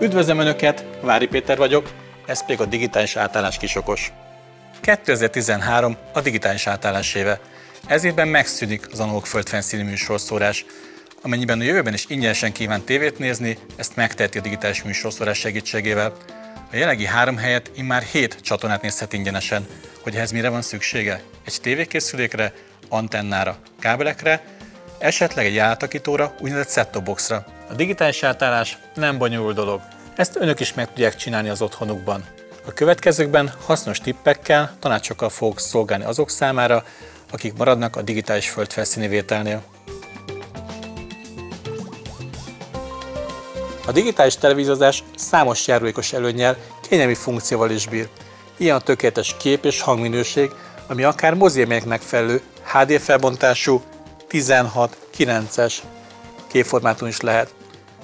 Üdvözlöm Önöket, Vári Péter vagyok, ez pedig a digitális átállás kisokos. 2013 a digitális átállás éve. Ez évben megszűnik az analóg földfelszíni műsorszórás. Amennyiben a jövőben is ingyenesen kíván tévét nézni, ezt megteheti a digitális műsorszórás segítségével. A jelenlegi három helyet immár hét csatornát nézhet ingyenesen. Hogy ehhez mire van szüksége? Egy tévékészülékre, antennára, kábelekre, esetleg egy átakítóra, úgynevezett set boxra. A digitális átállás nem bonyolult dolog. Ezt önök is meg tudják csinálni az otthonukban. A következőkben hasznos tippekkel, tanácsokkal fogok szolgálni azok számára, akik maradnak a digitális földfelszíni vételnél. A digitális televíziózás számos járulékos előnyel, kényelmi funkcióval is bír. Ilyen a tökéletes kép és hangminőség, ami akár moziumják megfelelő HD felbontású 16-9-es képformátum is lehet.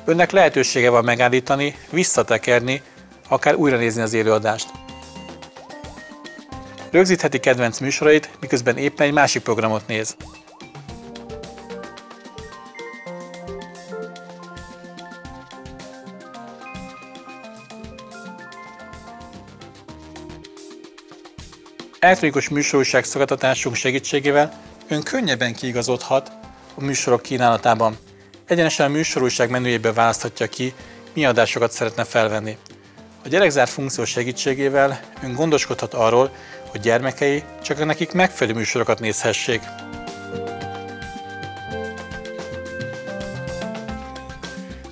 Önnek lehetősége van megállítani, visszatekerni, akár újra nézni az élőadást. Rögzítheti kedvenc műsorait, miközben éppen egy másik programot néz. Elektronikus műsorúság szolgáltatásunk segítségével ön könnyebben kiigazodhat a műsorok kínálatában. Egyenesen a műsorúság menüjéből választhatja ki, mi adásokat szeretne felvenni. A gyerekzár funkció segítségével ön gondoskodhat arról, hogy gyermekei csak a nekik megfelelő műsorokat nézhessék.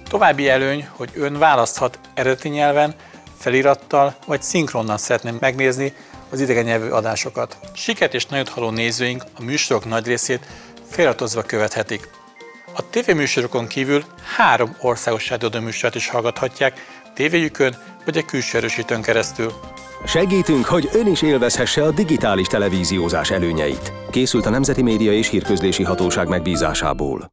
További előny, hogy ön választhat eredeti nyelven, felirattal vagy szinkronnal szeretném megnézni az idegen nyelvű adásokat. Sikert és nagyot haló nézőink a műsorok nagy részét feliratozva követhetik. A tévéműsorokon kívül három országos műsort is hallgathatják tévéjükön vagy egy külső erősítőn keresztül. Segítünk, hogy ön is élvezhesse a digitális televíziózás előnyeit. Készült a Nemzeti Média és Hírközlési Hatóság megbízásából.